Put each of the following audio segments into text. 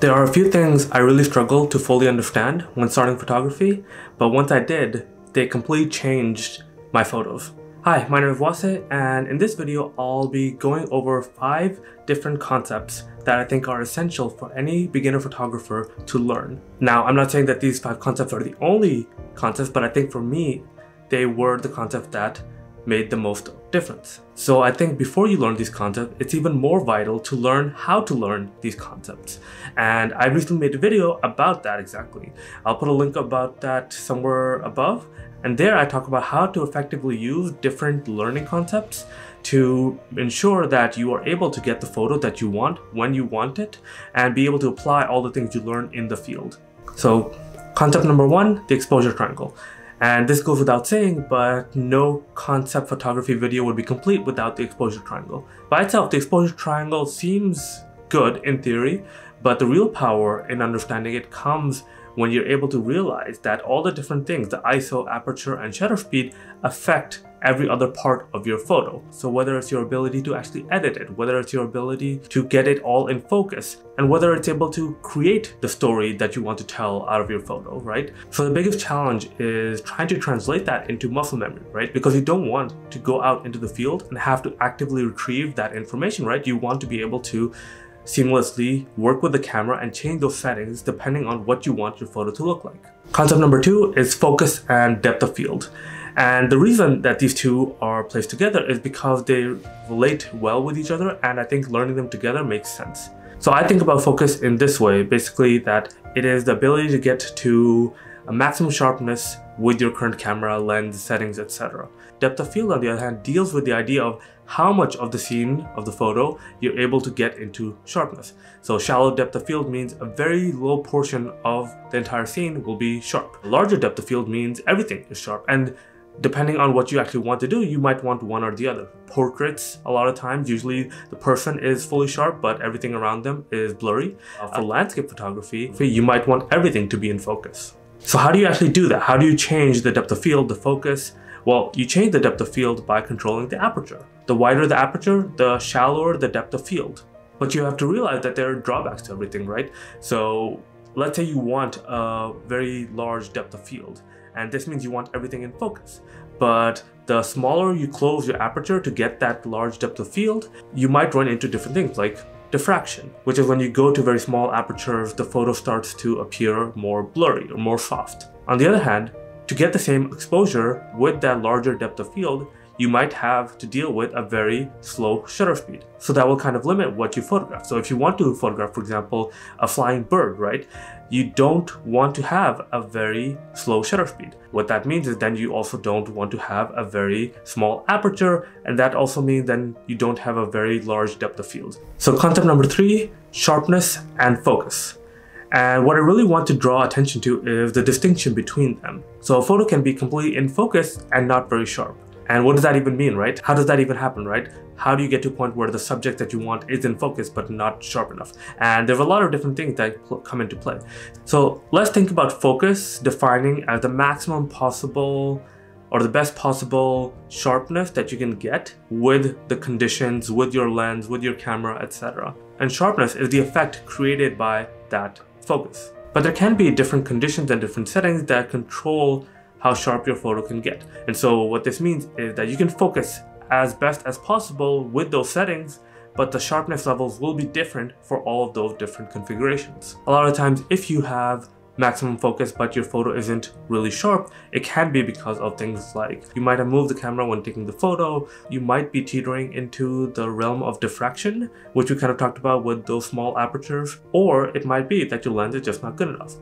There are a few things I really struggled to fully understand when starting photography, but once I did, they completely changed my photos. Hi, my name is Waseh, and in this video, I'll be going over five different concepts that I think are essential for any beginner photographer to learn. Now, I'm not saying that these five concepts are the only concepts, but I think for me, they were the concepts that made the most difference. So I think before you learn these concepts, it's even more vital to learn how to learn these concepts. And I recently made a video about that exactly. I'll put a link about that somewhere above. And there I talk about how to effectively use different learning concepts to ensure that you are able to get the photo that you want when you want it and be able to apply all the things you learn in the field. So concept number one, the exposure triangle. And this goes without saying, but no concept photography video would be complete without the exposure triangle. By itself, the exposure triangle seems good in theory, but the real power in understanding it comes when you're able to realize that all the different things, the ISO, aperture, and shutter speed affect every other part of your photo. So whether it's your ability to actually edit it, whether it's your ability to get it all in focus, and whether it's able to create the story that you want to tell out of your photo, right? So the biggest challenge is trying to translate that into muscle memory, right? Because you don't want to go out into the field and have to actively retrieve that information, right? You want to be able to seamlessly work with the camera and change those settings depending on what you want your photo to look like. Concept number two is focus and depth of field. And the reason that these two are placed together is because they relate well with each other and I think learning them together makes sense. So I think about focus in this way, basically that it is the ability to get to a maximum sharpness with your current camera, lens, settings, etc. Depth of field on the other hand deals with the idea of how much of the scene of the photo you're able to get into sharpness. So shallow depth of field means a very low portion of the entire scene will be sharp. Larger depth of field means everything is sharp and depending on what you actually want to do, you might want one or the other. Portraits, a lot of times, usually the person is fully sharp, but everything around them is blurry. Uh, for landscape photography, you might want everything to be in focus. So how do you actually do that? How do you change the depth of field, the focus? Well, you change the depth of field by controlling the aperture. The wider the aperture, the shallower the depth of field. But you have to realize that there are drawbacks to everything, right? So let's say you want a very large depth of field, and this means you want everything in focus. But the smaller you close your aperture to get that large depth of field, you might run into different things like diffraction, which is when you go to very small apertures, the photo starts to appear more blurry or more soft. On the other hand, to get the same exposure with that larger depth of field, you might have to deal with a very slow shutter speed. So that will kind of limit what you photograph. So if you want to photograph, for example, a flying bird, right? You don't want to have a very slow shutter speed. What that means is then you also don't want to have a very small aperture, and that also means then you don't have a very large depth of field. So concept number three, sharpness and focus. And what I really want to draw attention to is the distinction between them. So a photo can be completely in focus and not very sharp. And what does that even mean, right? How does that even happen, right? How do you get to a point where the subject that you want is in focus but not sharp enough? And there are a lot of different things that come into play. So let's think about focus defining as the maximum possible or the best possible sharpness that you can get with the conditions, with your lens, with your camera, etc. And sharpness is the effect created by that focus. But there can be different conditions and different settings that control how sharp your photo can get. And so what this means is that you can focus as best as possible with those settings, but the sharpness levels will be different for all of those different configurations. A lot of times, if you have maximum focus but your photo isn't really sharp, it can be because of things like you might have moved the camera when taking the photo, you might be teetering into the realm of diffraction, which we kind of talked about with those small apertures, or it might be that your lens is just not good enough.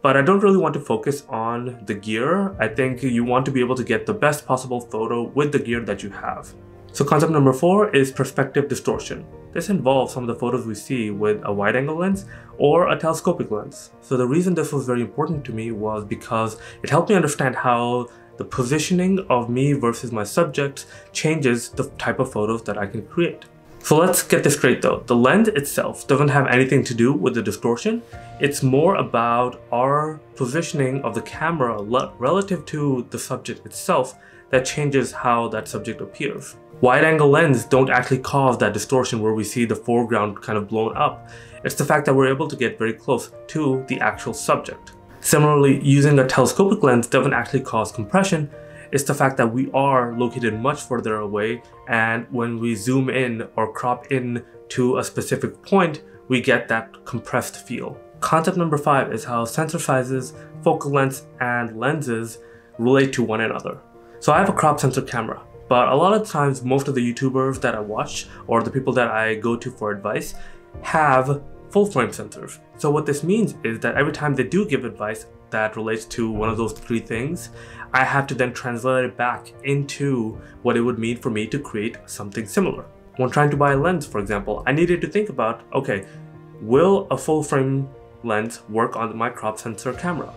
But I don't really want to focus on the gear. I think you want to be able to get the best possible photo with the gear that you have. So concept number four is perspective distortion. This involves some of the photos we see with a wide angle lens or a telescopic lens. So the reason this was very important to me was because it helped me understand how the positioning of me versus my subject changes the type of photos that I can create. So let's get this straight though. The lens itself doesn't have anything to do with the distortion. It's more about our positioning of the camera relative to the subject itself that changes how that subject appears. Wide angle lens don't actually cause that distortion where we see the foreground kind of blown up. It's the fact that we're able to get very close to the actual subject. Similarly, using a telescopic lens doesn't actually cause compression. It's the fact that we are located much further away and when we zoom in or crop in to a specific point, we get that compressed feel. Concept number five is how sensor sizes, focal lengths, and lenses relate to one another. So I have a crop sensor camera, but a lot of times most of the YouTubers that I watch or the people that I go to for advice have full frame sensors. So what this means is that every time they do give advice that relates to one of those three things, I have to then translate it back into what it would mean for me to create something similar. When trying to buy a lens, for example, I needed to think about, okay, will a full frame lens work on my crop sensor camera?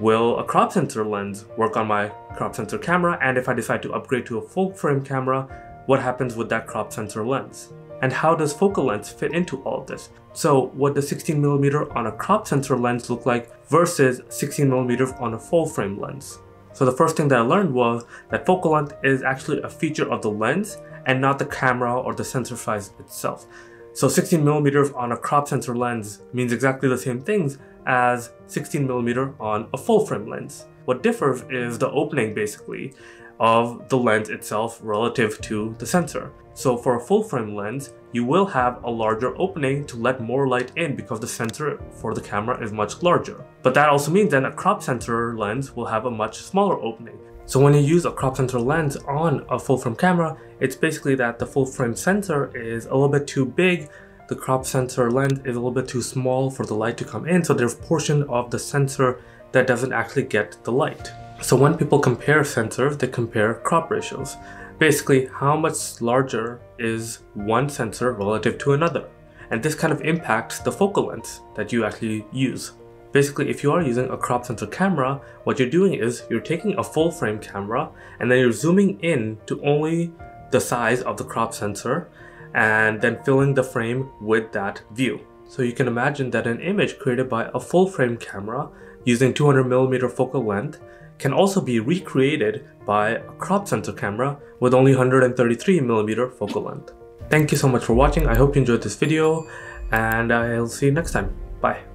Will a crop sensor lens work on my crop sensor camera? And if I decide to upgrade to a full frame camera, what happens with that crop sensor lens? And how does focal length fit into all of this? So what does 16mm on a crop sensor lens look like versus 16mm on a full frame lens? So the first thing that I learned was that focal length is actually a feature of the lens and not the camera or the sensor size itself. So 16mm on a crop sensor lens means exactly the same things as 16mm on a full frame lens. What differs is the opening basically of the lens itself relative to the sensor. So for a full frame lens, you will have a larger opening to let more light in because the sensor for the camera is much larger. But that also means that a crop sensor lens will have a much smaller opening. So when you use a crop sensor lens on a full frame camera, it's basically that the full frame sensor is a little bit too big, the crop sensor lens is a little bit too small for the light to come in, so there's a portion of the sensor that doesn't actually get the light. So when people compare sensors, they compare crop ratios. Basically, how much larger is one sensor relative to another? And this kind of impacts the focal length that you actually use. Basically, if you are using a crop sensor camera, what you're doing is you're taking a full frame camera and then you're zooming in to only the size of the crop sensor and then filling the frame with that view. So you can imagine that an image created by a full frame camera using 200mm focal length can also be recreated by a crop sensor camera with only 133mm focal length. Thank you so much for watching, I hope you enjoyed this video and I'll see you next time. Bye.